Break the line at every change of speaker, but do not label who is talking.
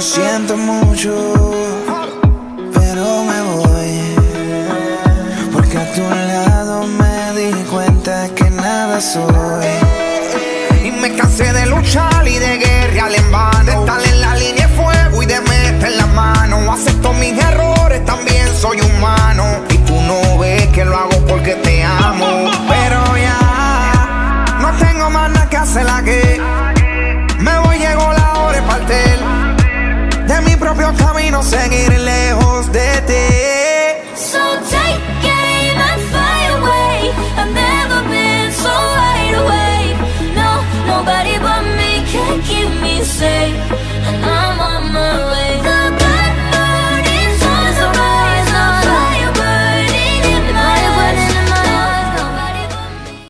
Lo siento mucho. que nada soy. Y me cansé de luchar y de guerrear en vano. De estar en la línea de fuego y de meter la mano. Acepto mis errores, también soy humano. Y tú no ves que lo hago porque te amo. Pero ya, no tengo más nada que hacer la que. Me voy, llegó la hora de partir. De mi propio camino seguirle